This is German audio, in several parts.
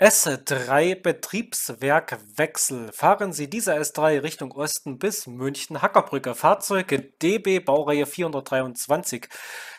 S3 Betriebswerkwechsel. Fahren Sie diese S3 Richtung Osten bis München Hackerbrücke. Fahrzeuge DB Baureihe 423.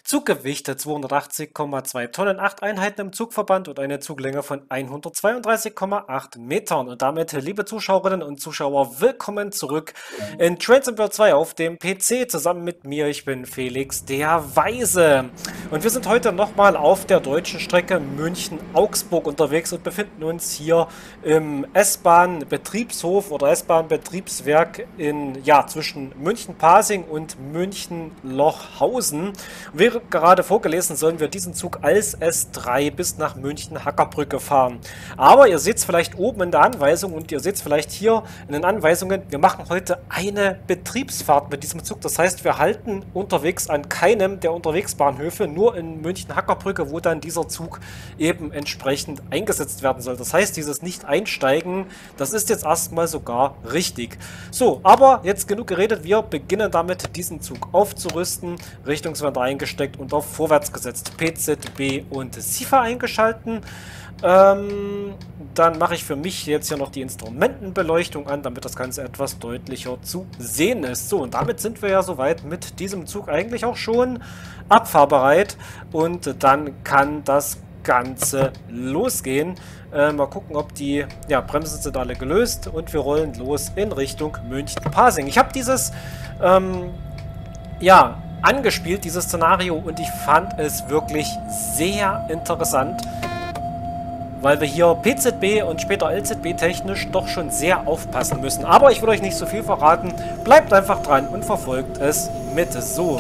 Zuggewichte 280,2 Tonnen, 8 Einheiten im Zugverband und eine Zuglänge von 132,8 Metern. Und damit, liebe Zuschauerinnen und Zuschauer, willkommen zurück in World 2 auf dem PC. Zusammen mit mir, ich bin Felix der Weise. Und wir sind heute nochmal auf der deutschen Strecke München-Augsburg unterwegs und befinden uns hier im S-Bahn-Betriebshof oder S-Bahn-Betriebswerk in, ja, zwischen München-Pasing und München-Lochhausen. Wie gerade vorgelesen, sollen wir diesen Zug als S3 bis nach München Hackerbrücke fahren. Aber ihr seht es vielleicht oben in der Anweisung und ihr seht es vielleicht hier in den Anweisungen, wir machen heute eine Betriebsfahrt mit diesem Zug. Das heißt, wir halten unterwegs an keinem der Unterwegsbahnhöfe, nur in München Hackerbrücke, wo dann dieser Zug eben entsprechend eingesetzt werden soll. Das heißt, dieses Nicht-Einsteigen, das ist jetzt erstmal sogar richtig. So, aber jetzt genug geredet, wir beginnen damit, diesen Zug aufzurüsten, Richtungswende eingesteckt und auf Vorwärts gesetzt. PZB und SIFA eingeschalten. Ähm, dann mache ich für mich jetzt hier noch die Instrumentenbeleuchtung an, damit das Ganze etwas deutlicher zu sehen ist. So, und damit sind wir ja soweit mit diesem Zug eigentlich auch schon abfahrbereit. Und dann kann das Ganze losgehen. Äh, mal gucken, ob die ja, Bremsen sind alle gelöst und wir rollen los in Richtung München-Pasing. Ich habe dieses ähm, ja, angespielt, dieses Szenario, und ich fand es wirklich sehr interessant, weil wir hier PZB und später LZB technisch doch schon sehr aufpassen müssen. Aber ich will euch nicht so viel verraten. Bleibt einfach dran und verfolgt es mit. So,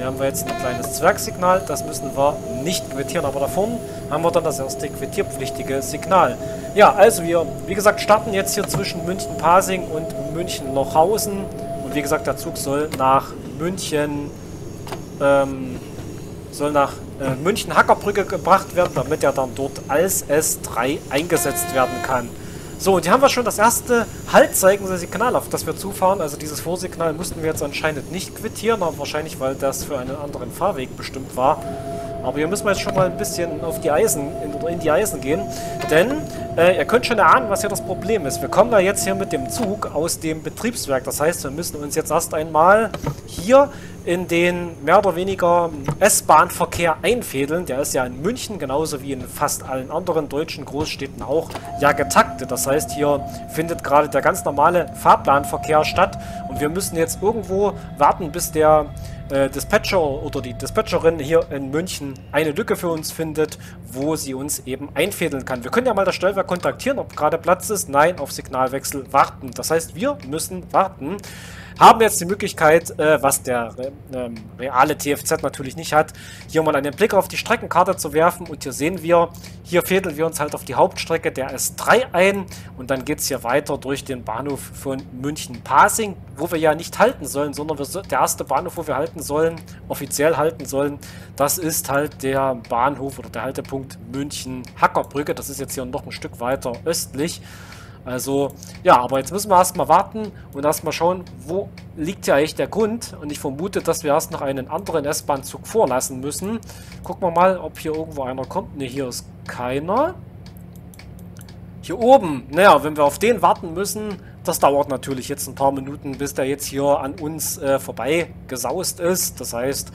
hier haben wir jetzt ein kleines Zwergsignal. Das müssen wir nicht quittieren, aber da vorne haben wir dann das erste quittierpflichtige Signal. Ja, also wir, wie gesagt, starten jetzt hier zwischen München-Pasing und München-Lochhausen. Und wie gesagt, der Zug soll nach München ähm, soll nach äh, München Hackerbrücke gebracht werden, damit er dann dort als S3 eingesetzt werden kann. So, und hier haben wir schon das erste haltzeigende Signal, auf das wir zufahren. Also dieses Vorsignal mussten wir jetzt anscheinend nicht quittieren, aber wahrscheinlich, weil das für einen anderen Fahrweg bestimmt war. Aber hier müssen wir jetzt schon mal ein bisschen auf die Eisen, in, in die Eisen gehen. Denn äh, ihr könnt schon erahnen, was hier das Problem ist. Wir kommen da jetzt hier mit dem Zug aus dem Betriebswerk. Das heißt, wir müssen uns jetzt erst einmal hier in den mehr oder weniger S-Bahn-Verkehr einfädeln. Der ist ja in München, genauso wie in fast allen anderen deutschen Großstädten auch, ja getaktet. Das heißt, hier findet gerade der ganz normale Fahrplanverkehr statt. Und wir müssen jetzt irgendwo warten, bis der Dispatcher oder die Dispatcherin hier in München eine Lücke für uns findet, wo sie uns eben einfädeln kann. Wir können ja mal das Stellwerk kontaktieren, ob gerade Platz ist. Nein, auf Signalwechsel warten. Das heißt, wir müssen warten haben jetzt die Möglichkeit, äh, was der äh, reale TFZ natürlich nicht hat, hier mal einen Blick auf die Streckenkarte zu werfen. Und hier sehen wir, hier fädeln wir uns halt auf die Hauptstrecke der S3 ein. Und dann geht es hier weiter durch den Bahnhof von München-Pasing, wo wir ja nicht halten sollen, sondern wir, der erste Bahnhof, wo wir halten sollen, offiziell halten sollen, das ist halt der Bahnhof oder der Haltepunkt München-Hackerbrücke. Das ist jetzt hier noch ein Stück weiter östlich. Also, ja, aber jetzt müssen wir erstmal warten und erstmal schauen, wo liegt ja eigentlich der Grund. Und ich vermute, dass wir erst noch einen anderen S-Bahn-Zug vorlassen müssen. Gucken wir mal, ob hier irgendwo einer kommt. Ne, hier ist keiner. Hier oben, naja, wenn wir auf den warten müssen, das dauert natürlich jetzt ein paar Minuten, bis der jetzt hier an uns äh, vorbei ist. Das heißt,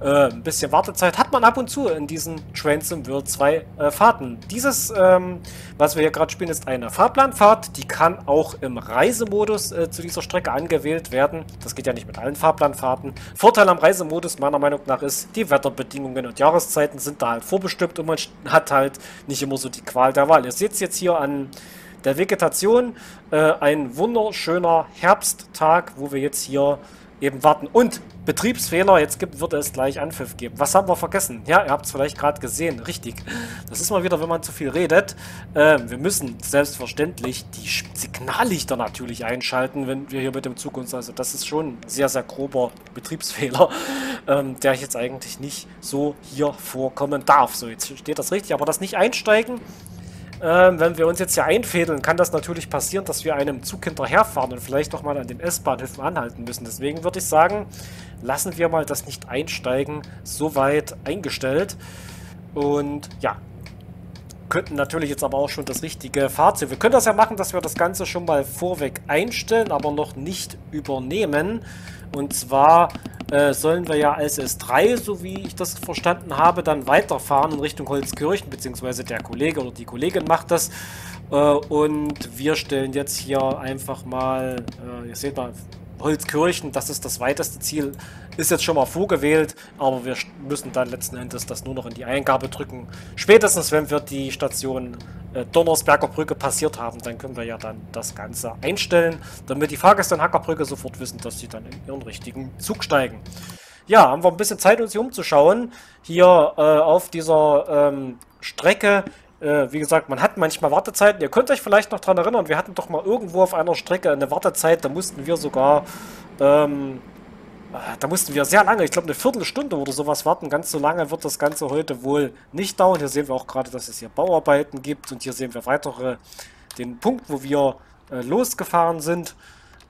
äh, ein bisschen Wartezeit hat man ab und zu in diesen Trains im World 2 äh, Fahrten. Dieses, ähm, was wir hier gerade spielen, ist eine Fahrplanfahrt. Die kann auch im Reisemodus äh, zu dieser Strecke angewählt werden. Das geht ja nicht mit allen Fahrplanfahrten. Vorteil am Reisemodus meiner Meinung nach ist, die Wetterbedingungen und Jahreszeiten sind da halt vorbestimmt und man hat halt nicht immer so die Qual der Wahl. Ihr seht es jetzt hier an der Vegetation. Äh, ein wunderschöner Herbsttag, wo wir jetzt hier eben warten. Und Betriebsfehler, jetzt gibt, wird es gleich Anpfiff geben. Was haben wir vergessen? Ja, ihr habt es vielleicht gerade gesehen, richtig. Das ist mal wieder, wenn man zu viel redet. Äh, wir müssen selbstverständlich die Signallichter natürlich einschalten, wenn wir hier mit dem Zug uns... Also das ist schon ein sehr, sehr grober Betriebsfehler, ähm, der jetzt eigentlich nicht so hier vorkommen darf. So, jetzt steht das richtig, aber das nicht einsteigen ähm, wenn wir uns jetzt hier einfädeln, kann das natürlich passieren, dass wir einem Zug hinterherfahren und vielleicht doch mal an den S-Bahnhöfen anhalten müssen. Deswegen würde ich sagen, lassen wir mal das nicht einsteigen so weit eingestellt. Und ja, könnten natürlich jetzt aber auch schon das richtige Fahrzeug. Wir können das ja machen, dass wir das Ganze schon mal vorweg einstellen, aber noch nicht übernehmen. Und zwar äh, sollen wir ja als S3, so wie ich das verstanden habe, dann weiterfahren in Richtung Holzkirchen, beziehungsweise der Kollege oder die Kollegin macht das. Äh, und wir stellen jetzt hier einfach mal, äh, ihr seht mal, Holzkirchen, das ist das weiteste Ziel, ist jetzt schon mal vorgewählt, aber wir müssen dann letzten Endes das nur noch in die Eingabe drücken. Spätestens, wenn wir die Station äh, Donnersberger Brücke passiert haben, dann können wir ja dann das Ganze einstellen, damit die Fahrgäste in Hackerbrücke sofort wissen, dass sie dann in ihren richtigen Zug steigen. Ja, haben wir ein bisschen Zeit, uns hier umzuschauen. Hier äh, auf dieser ähm, Strecke äh, wie gesagt, man hat manchmal Wartezeiten. Ihr könnt euch vielleicht noch daran erinnern, wir hatten doch mal irgendwo auf einer Strecke eine Wartezeit, da mussten wir sogar, ähm, äh, da mussten wir sehr lange, ich glaube eine Viertelstunde oder sowas warten. Ganz so lange wird das Ganze heute wohl nicht dauern. Hier sehen wir auch gerade, dass es hier Bauarbeiten gibt und hier sehen wir weitere, den Punkt, wo wir äh, losgefahren sind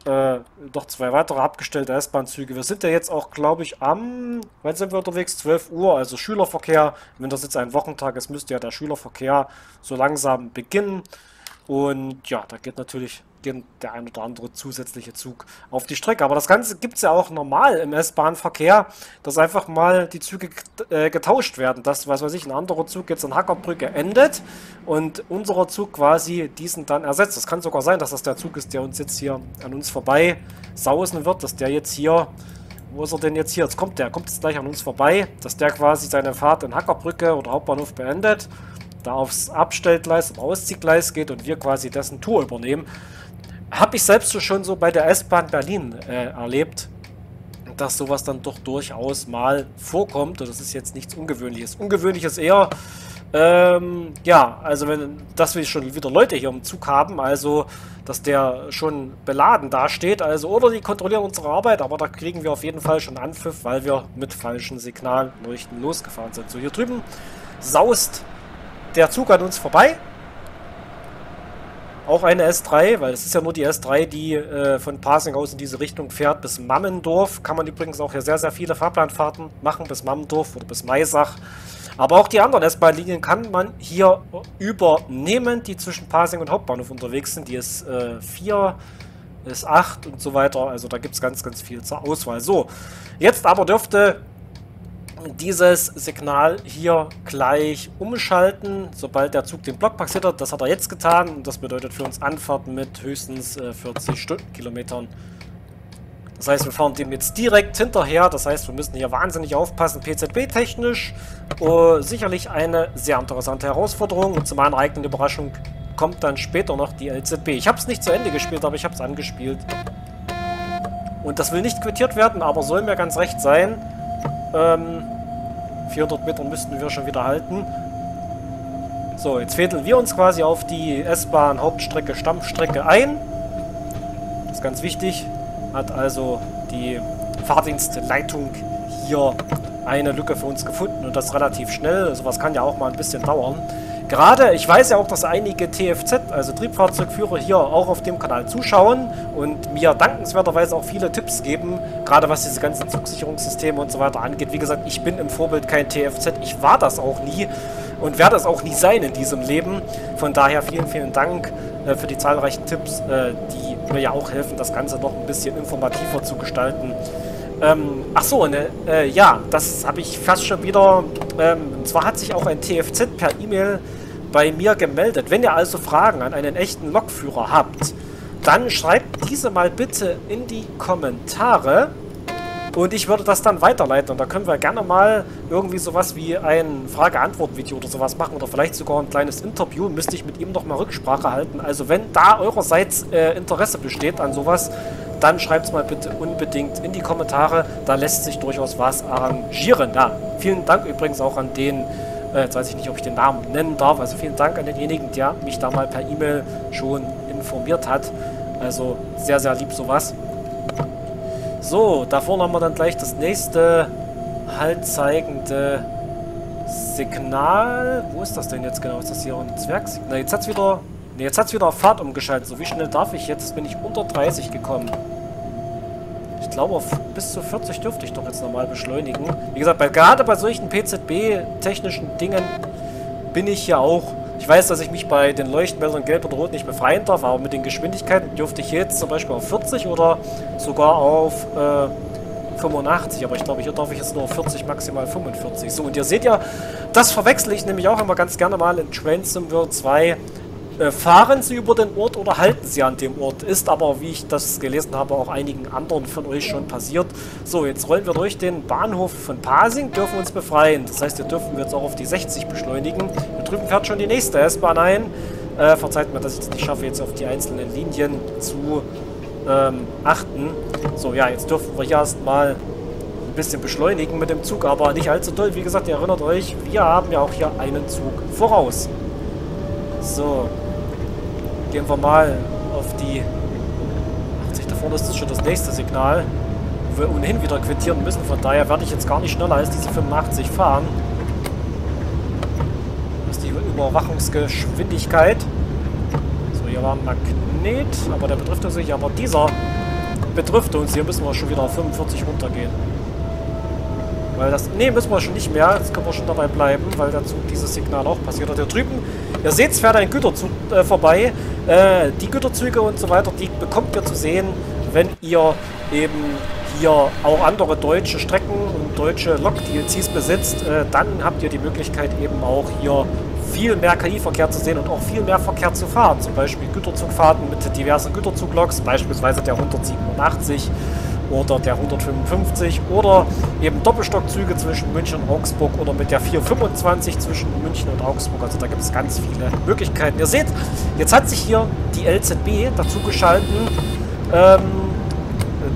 äh, noch zwei weitere abgestellte S-Bahn-Züge. Wir sind ja jetzt auch, glaube ich, am, wann sind wir unterwegs? 12 Uhr, also Schülerverkehr. Wenn das jetzt ein Wochentag ist, müsste ja der Schülerverkehr so langsam beginnen. Und ja, da geht natürlich der ein oder andere zusätzliche Zug auf die Strecke. Aber das Ganze gibt es ja auch normal im S-Bahn-Verkehr, dass einfach mal die Züge äh, getauscht werden. Dass, was weiß ich, ein anderer Zug jetzt an Hackerbrücke endet und unserer Zug quasi diesen dann ersetzt. Das kann sogar sein, dass das der Zug ist, der uns jetzt hier an uns vorbei sausen wird, dass der jetzt hier wo ist er denn jetzt hier? Jetzt kommt der, kommt jetzt gleich an uns vorbei, dass der quasi seine Fahrt in Hackerbrücke oder Hauptbahnhof beendet da aufs Abstellgleis und Ausziehgleis geht und wir quasi dessen Tour übernehmen. Habe ich selbst schon so bei der S-Bahn Berlin äh, erlebt, dass sowas dann doch durchaus mal vorkommt. Und das ist jetzt nichts Ungewöhnliches. Ungewöhnliches eher, ähm, ja, also wenn, dass wir schon wieder Leute hier im Zug haben, also dass der schon beladen dasteht, also oder die kontrollieren unsere Arbeit, aber da kriegen wir auf jeden Fall schon Anpfiff, weil wir mit falschen Signalleuchten losgefahren sind. So, hier drüben saust der Zug an uns vorbei. Auch eine S3, weil es ist ja nur die S3, die äh, von Pasing aus in diese Richtung fährt bis Mammendorf. Kann man übrigens auch hier sehr, sehr viele Fahrplanfahrten machen bis Mammendorf oder bis Maisach. Aber auch die anderen S-Bahn-Linien kann man hier übernehmen, die zwischen Pasing und Hauptbahnhof unterwegs sind. Die ist äh, 4, ist 8 und so weiter. Also da gibt es ganz, ganz viel zur Auswahl. So, jetzt aber dürfte dieses Signal hier gleich umschalten, sobald der Zug den Block passiert hat. Das hat er jetzt getan und das bedeutet für uns Anfahrten mit höchstens äh, 40 Stundenkilometern. Das heißt, wir fahren dem jetzt direkt hinterher. Das heißt, wir müssen hier wahnsinnig aufpassen, PZB-technisch. Uh, sicherlich eine sehr interessante Herausforderung. Und zu meiner eigenen Überraschung kommt dann später noch die LZB. Ich habe es nicht zu Ende gespielt, aber ich habe es angespielt. Und das will nicht quittiert werden, aber soll mir ganz recht sein. Ähm, 400 Meter müssten wir schon wieder halten. So, jetzt fädeln wir uns quasi auf die S-Bahn Hauptstrecke, Stammstrecke ein. Das ist ganz wichtig. Hat also die Fahrdienstleitung hier eine Lücke für uns gefunden und das relativ schnell. Sowas kann ja auch mal ein bisschen dauern. Gerade, ich weiß ja auch, dass einige TFZ, also Triebfahrzeugführer, hier auch auf dem Kanal zuschauen und mir dankenswerterweise auch viele Tipps geben, gerade was diese ganzen Zugsicherungssysteme und so weiter angeht. Wie gesagt, ich bin im Vorbild kein TFZ, ich war das auch nie und werde es auch nie sein in diesem Leben. Von daher vielen, vielen Dank äh, für die zahlreichen Tipps, äh, die mir ja auch helfen, das Ganze noch ein bisschen informativer zu gestalten. Ähm, ach so, ne, äh, ja, das habe ich fast schon wieder. Ähm, und zwar hat sich auch ein TFZ per E-Mail bei mir gemeldet. Wenn ihr also Fragen an einen echten Lokführer habt, dann schreibt diese mal bitte in die Kommentare. Und ich würde das dann weiterleiten. Und da können wir gerne mal irgendwie sowas wie ein Frage-Antwort-Video oder sowas machen. Oder vielleicht sogar ein kleines Interview. Müsste ich mit ihm nochmal Rücksprache halten. Also wenn da eurerseits äh, Interesse besteht an sowas, dann schreibt es mal bitte unbedingt in die Kommentare. Da lässt sich durchaus was arrangieren. Ja, vielen Dank übrigens auch an den äh, jetzt weiß ich nicht, ob ich den Namen nennen darf. Also vielen Dank an denjenigen, der mich da mal per E-Mail schon informiert hat. Also sehr, sehr lieb sowas. So, da vorne haben wir dann gleich das nächste halt zeigende Signal. Wo ist das denn jetzt genau? Ist das hier ein Zwergsignal? Jetzt hat es wieder... Ne, jetzt hat es wieder auf Fahrt umgeschaltet. So, wie schnell darf ich jetzt? Bin ich unter 30 gekommen. Ich glaube, bis zu 40 dürfte ich doch jetzt normal beschleunigen. Wie gesagt, bei, gerade bei solchen PZB-technischen Dingen bin ich ja auch Ich weiß, dass ich mich bei den Leuchtmeldern gelb und rot nicht befreien darf, aber mit den Geschwindigkeiten dürfte ich jetzt zum Beispiel auf 40 oder sogar auf äh, 85. Aber ich glaube, hier darf ich jetzt nur auf 40, maximal 45. So, und ihr seht ja, das verwechsel ich nämlich auch immer ganz gerne mal in Train World 2 äh, fahren Sie über den Ort oder halten Sie an dem Ort? Ist aber, wie ich das gelesen habe, auch einigen anderen von euch schon passiert. So, jetzt rollen wir durch den Bahnhof von Pasing, dürfen uns befreien. Das heißt, hier dürfen wir jetzt auch auf die 60 beschleunigen. Hier drüben fährt schon die nächste S-Bahn ein. Äh, verzeiht mir, dass ich es nicht schaffe, jetzt auf die einzelnen Linien zu ähm, achten. So, ja, jetzt dürfen wir hier erstmal ein bisschen beschleunigen mit dem Zug, aber nicht allzu doll. Wie gesagt, ihr erinnert euch, wir haben ja auch hier einen Zug voraus. So, Gehen wir mal auf die 80. Da vorne ist das schon das nächste Signal, wo wir ohnehin wieder quittieren müssen. Von daher werde ich jetzt gar nicht schneller als diese 85 fahren. Das ist die Überwachungsgeschwindigkeit. So, hier war ein Magnet, aber der betrifft uns nicht. Aber dieser betrifft uns. Hier müssen wir schon wieder auf 45 runtergehen. Weil das... Ne, müssen wir schon nicht mehr. Jetzt können wir schon dabei bleiben, weil dazu dieses Signal auch passiert hat. Hier drüben, ihr seht, es fährt ein Güterzug äh, vorbei. Äh, die Güterzüge und so weiter, die bekommt ihr zu sehen, wenn ihr eben hier auch andere deutsche Strecken und deutsche Lok-DLCs besitzt. Äh, dann habt ihr die Möglichkeit eben auch hier viel mehr KI-Verkehr zu sehen und auch viel mehr Verkehr zu fahren. Zum Beispiel Güterzugfahrten mit diversen Güterzugloks, beispielsweise der 187 oder der 155 oder eben Doppelstockzüge zwischen München und Augsburg oder mit der 425 zwischen München und Augsburg. Also da gibt es ganz viele Möglichkeiten. Ihr seht, jetzt hat sich hier die LZB dazu geschalten. Ähm,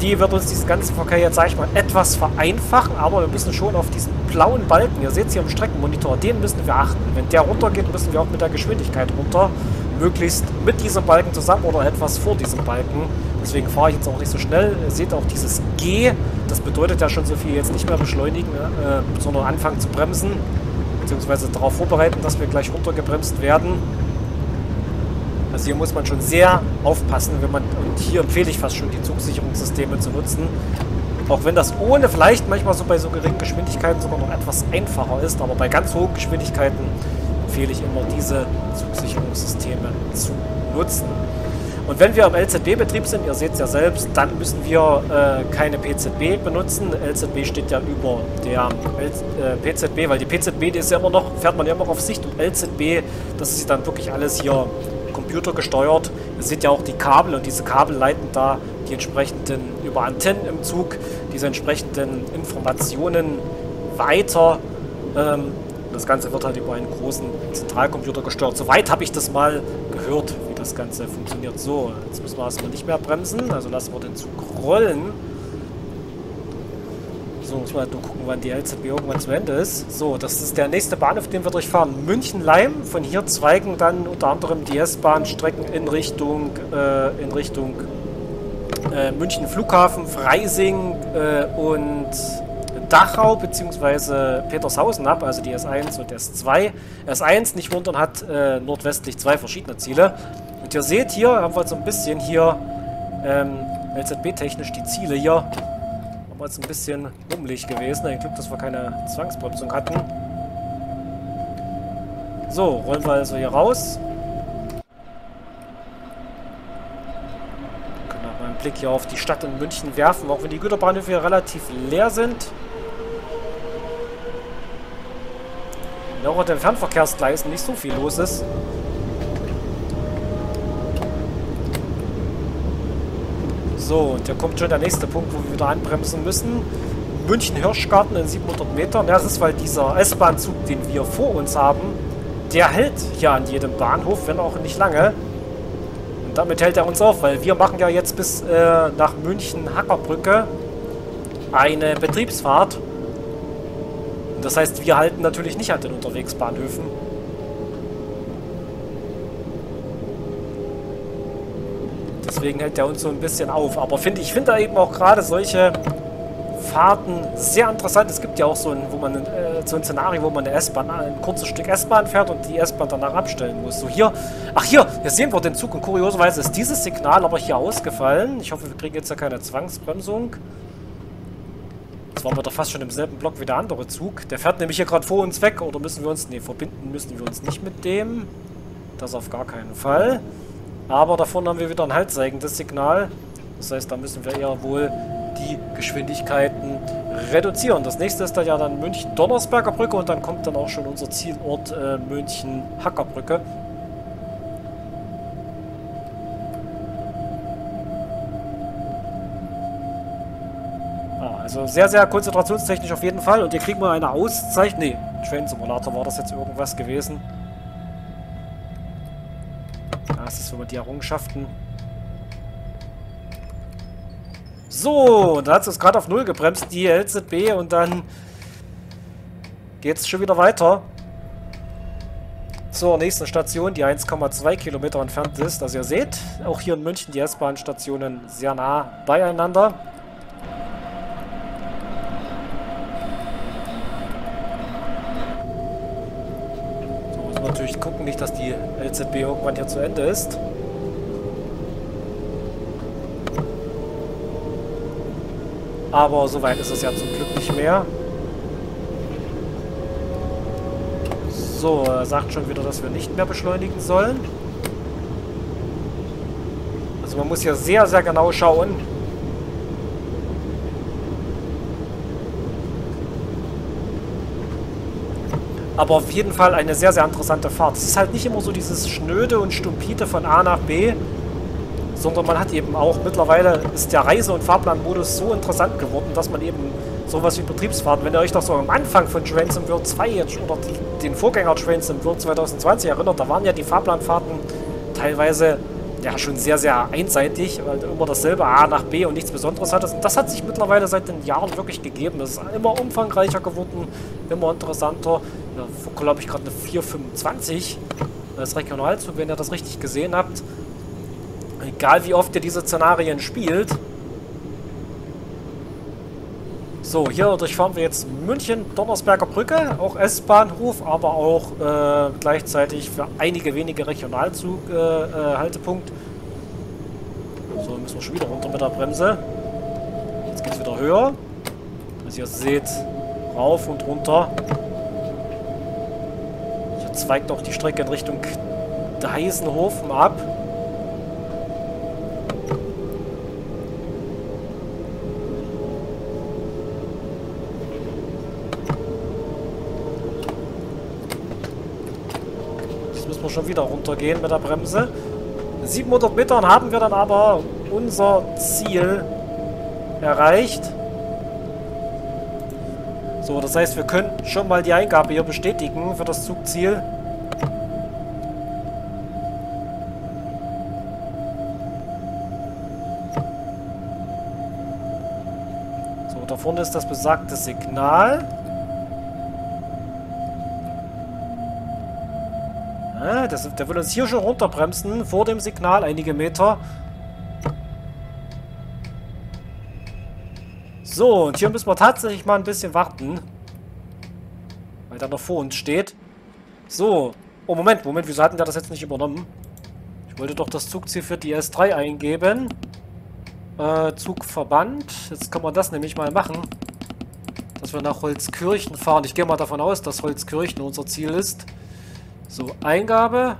die wird uns diesen ganzen Verkehr jetzt, sage ich mal, etwas vereinfachen, aber wir müssen schon auf diesen blauen Balken, ihr seht es hier im Streckenmonitor, den müssen wir achten. Wenn der runtergeht, müssen wir auch mit der Geschwindigkeit runter möglichst mit diesem Balken zusammen oder etwas vor diesem Balken. Deswegen fahre ich jetzt auch nicht so schnell. Ihr seht auch dieses G, das bedeutet ja schon so viel, jetzt nicht mehr beschleunigen, äh, sondern anfangen zu bremsen, beziehungsweise darauf vorbereiten, dass wir gleich runtergebremst werden. Also hier muss man schon sehr aufpassen, wenn man, und hier empfehle ich fast schon, die Zugsicherungssysteme zu nutzen. Auch wenn das ohne vielleicht manchmal so bei so geringen Geschwindigkeiten sogar noch etwas einfacher ist, aber bei ganz hohen Geschwindigkeiten empfehle ich immer, diese Zugsicherungssysteme zu nutzen. Und wenn wir im LZB-Betrieb sind, ihr seht es ja selbst, dann müssen wir äh, keine PZB benutzen. LZB steht ja über der äh, PZB, weil die PZB, die ist ja immer noch, fährt man ja immer auf Sicht und LZB, das ist dann wirklich alles hier computergesteuert. Ihr seht ja auch die Kabel und diese Kabel leiten da die entsprechenden über Antennen im Zug, diese entsprechenden Informationen weiter. Ähm, das Ganze wird halt über einen großen Zentralcomputer gesteuert. Soweit habe ich das mal gehört, das Ganze funktioniert. So, jetzt müssen wir erstmal nicht mehr bremsen. Also lassen wir den Zug rollen. So, muss man halt nur gucken, wann die LZB irgendwann zu Ende ist. So, das ist der nächste Bahnhof, den wir durchfahren. München-Leim. Von hier zweigen dann unter anderem die S-Bahn-Strecken in Richtung, äh, in Richtung äh, München Flughafen, Freising äh, und Dachau bzw. Petershausen ab, also die S1 und S2. S1, nicht wundern, hat äh, nordwestlich zwei verschiedene Ziele. Und ihr seht hier, haben wir jetzt ein bisschen hier ähm, LZB-technisch die Ziele hier. Wir jetzt ein bisschen rummelig gewesen. Ein Glück, dass wir keine Zwangsbremsung hatten. So, rollen wir also hier raus. Können auch mal einen Blick hier auf die Stadt in München werfen, auch wenn die Güterbahnhöfe hier relativ leer sind. auch auf den Fernverkehrsgleisen nicht so viel los ist. So, und hier kommt schon der nächste Punkt, wo wir wieder anbremsen müssen. München-Hirschgarten in 700 Metern. Ja, das ist, weil dieser S-Bahn-Zug, den wir vor uns haben, der hält hier an jedem Bahnhof, wenn auch nicht lange. Und damit hält er uns auf, weil wir machen ja jetzt bis äh, nach München-Hackerbrücke eine Betriebsfahrt. Das heißt, wir halten natürlich nicht an den Unterwegsbahnhöfen. Deswegen hält der uns so ein bisschen auf. Aber find, ich finde da eben auch gerade solche Fahrten sehr interessant. Es gibt ja auch so ein, wo man, äh, so ein Szenario, wo man eine S-Bahn, ein kurzes Stück S-Bahn fährt und die S-Bahn danach abstellen muss. So hier, ach hier, hier sehen wir den Zug und kurioserweise ist dieses Signal aber hier ausgefallen. Ich hoffe, wir kriegen jetzt ja keine Zwangsbremsung. Jetzt waren wir doch fast schon im selben Block wie der andere Zug. Der fährt nämlich hier gerade vor uns weg. Oder müssen wir uns... Ne, verbinden müssen wir uns nicht mit dem. Das auf gar keinen Fall. Aber davon haben wir wieder ein haltseigendes Signal. Das heißt, da müssen wir eher wohl die Geschwindigkeiten reduzieren. Das nächste ist dann ja dann München-Donnersberger Brücke und dann kommt dann auch schon unser Zielort äh, München-Hackerbrücke. Ah, also sehr, sehr konzentrationstechnisch auf jeden Fall. Und hier kriegen wir eine Auszeichnung. Nee, Train Simulator war das jetzt irgendwas gewesen. Das ist, wenn man die Errungenschaften So, da hat es gerade auf Null gebremst, die LZB, und dann geht es schon wieder weiter. Zur nächsten Station, die 1,2 Kilometer entfernt ist. Also ihr seht, auch hier in München die S-Bahn-Stationen sehr nah beieinander. Die LZB irgendwann hier zu Ende ist. Aber soweit ist es ja zum Glück nicht mehr. So, er sagt schon wieder, dass wir nicht mehr beschleunigen sollen. Also man muss hier sehr, sehr genau schauen. Aber auf jeden Fall eine sehr, sehr interessante Fahrt. Es ist halt nicht immer so dieses Schnöde und Stumpite von A nach B, sondern man hat eben auch, mittlerweile ist der Reise- und Fahrplanmodus so interessant geworden, dass man eben sowas wie Betriebsfahrten, wenn ihr euch doch so am Anfang von Trains in World 2 jetzt oder die, den Vorgänger Trains in World 2020 erinnert, da waren ja die Fahrplanfahrten teilweise ja schon sehr, sehr einseitig, weil immer dasselbe A nach B und nichts Besonderes hattest. Und das hat sich mittlerweile seit den Jahren wirklich gegeben. Es ist immer umfangreicher geworden, immer interessanter. Ja, glaube ich, gerade eine 425 als Regionalzug, wenn ihr das richtig gesehen habt. Egal wie oft ihr diese Szenarien spielt. So, hier durchfahren wir jetzt München, Donnersberger Brücke, auch S-Bahnhof, aber auch äh, gleichzeitig für einige wenige Regionalzug-Haltepunkt. Äh, äh, so, müssen wir schon wieder runter mit der Bremse. Jetzt geht es wieder höher. Also ihr seht, rauf und runter. Hier zweigt auch die Strecke in Richtung Deisenhofen ab. Schon wieder runtergehen mit der Bremse. 700 Metern haben wir dann aber unser Ziel erreicht. So, das heißt, wir können schon mal die Eingabe hier bestätigen für das Zugziel. So, da vorne ist das besagte Signal. Das, der will uns hier schon runterbremsen, vor dem Signal, einige Meter. So, und hier müssen wir tatsächlich mal ein bisschen warten. Weil der noch vor uns steht. So. Oh, Moment, Moment, wieso hatten der das jetzt nicht übernommen? Ich wollte doch das Zugziel für die S3 eingeben. Äh, Zugverband. Jetzt können wir das nämlich mal machen. Dass wir nach Holzkirchen fahren. Ich gehe mal davon aus, dass Holzkirchen unser Ziel ist. So, Eingabe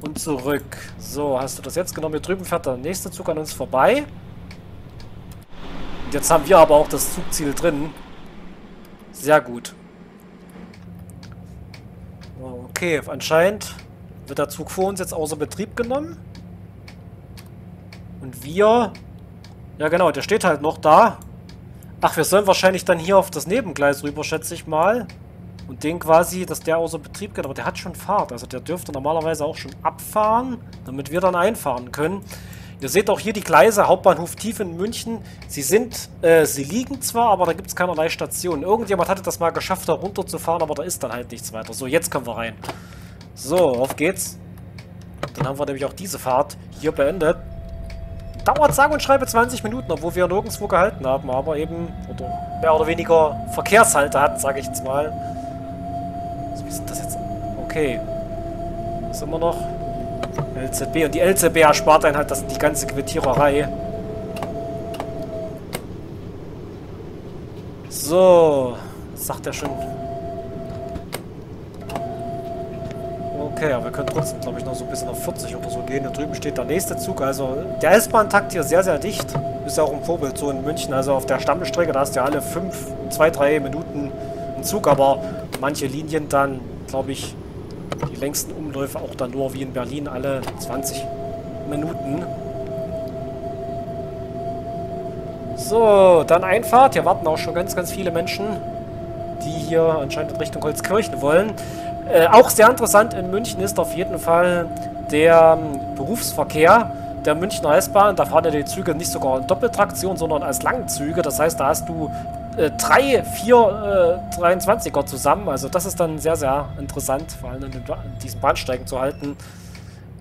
und zurück. So, hast du das jetzt genommen? Hier drüben fährt der nächste Zug an uns vorbei. Und jetzt haben wir aber auch das Zugziel drin. Sehr gut. Okay, anscheinend wird der Zug vor uns jetzt außer Betrieb genommen. Und wir... Ja genau, der steht halt noch da. Ach, wir sollen wahrscheinlich dann hier auf das Nebengleis rüber, schätze ich mal. Und den quasi, dass der außer Betrieb geht. Aber der hat schon Fahrt. Also der dürfte normalerweise auch schon abfahren, damit wir dann einfahren können. Ihr seht auch hier die Gleise, Hauptbahnhof Tief in München. Sie sind, äh, sie liegen zwar, aber da gibt es keinerlei Stationen. Irgendjemand hatte das mal geschafft, da runterzufahren, aber da ist dann halt nichts weiter. So, jetzt kommen wir rein. So, auf geht's. Dann haben wir nämlich auch diese Fahrt hier beendet. Dauert sage und schreibe 20 Minuten, obwohl wir nirgendwo gehalten haben, aber eben, oder mehr oder weniger Verkehrshalte hatten, sage ich jetzt mal. Okay. Was immer noch? LZB. Und die LZB erspart einen halt das, die ganze Quittiererei. So. Was sagt er schon? Okay, aber wir können trotzdem, glaube ich, noch so ein bisschen auf 40 oder so gehen. Da drüben steht der nächste Zug. Also der S-Bahn-Takt hier sehr, sehr dicht. Ist ja auch ein Vorbild so in München. Also auf der Stammstrecke, da hast du ja alle 5, 2, 3 Minuten einen Zug. Aber manche Linien dann, glaube ich, die längsten Umläufe auch dann nur wie in Berlin alle 20 Minuten. So, dann Einfahrt. Hier warten auch schon ganz, ganz viele Menschen, die hier anscheinend in Richtung Holzkirchen wollen. Äh, auch sehr interessant in München ist auf jeden Fall der ähm, Berufsverkehr der Münchner S-Bahn. Da fahren ja die Züge nicht sogar in Doppeltraktion, sondern als Langzüge. Das heißt, da hast du äh, drei, vier äh, 23er zusammen. Also das ist dann sehr, sehr interessant, vor allem in, den, in diesen Bahnsteigen zu halten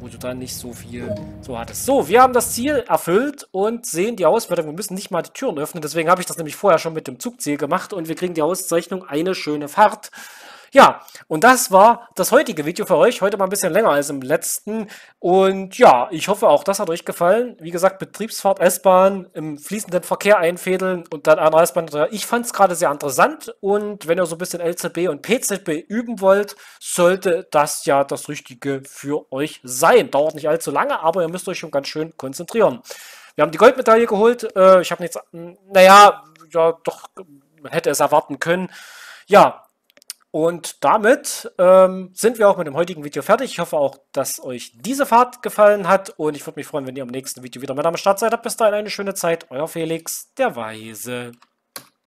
wo du dann nicht so viel so hattest. So, wir haben das Ziel erfüllt und sehen die Auswertung. Wir müssen nicht mal die Türen öffnen. Deswegen habe ich das nämlich vorher schon mit dem Zugziel gemacht und wir kriegen die Auszeichnung eine schöne Fahrt. Ja, und das war das heutige Video für euch. Heute mal ein bisschen länger als im letzten. Und ja, ich hoffe auch, das hat euch gefallen. Wie gesagt, Betriebsfahrt, S-Bahn, im fließenden Verkehr einfädeln und dann eine S-Bahn. Ich fand es gerade sehr interessant. Und wenn ihr so ein bisschen LZB und PZB üben wollt, sollte das ja das Richtige für euch sein. Dauert nicht allzu lange, aber ihr müsst euch schon ganz schön konzentrieren. Wir haben die Goldmedaille geholt. Äh, ich habe nichts, naja, ja, doch, hätte es erwarten können. Ja, und damit ähm, sind wir auch mit dem heutigen Video fertig. Ich hoffe auch, dass euch diese Fahrt gefallen hat. Und ich würde mich freuen, wenn ihr am nächsten Video wieder mit am Start seid. Bis dahin eine schöne Zeit. Euer Felix, der Weise.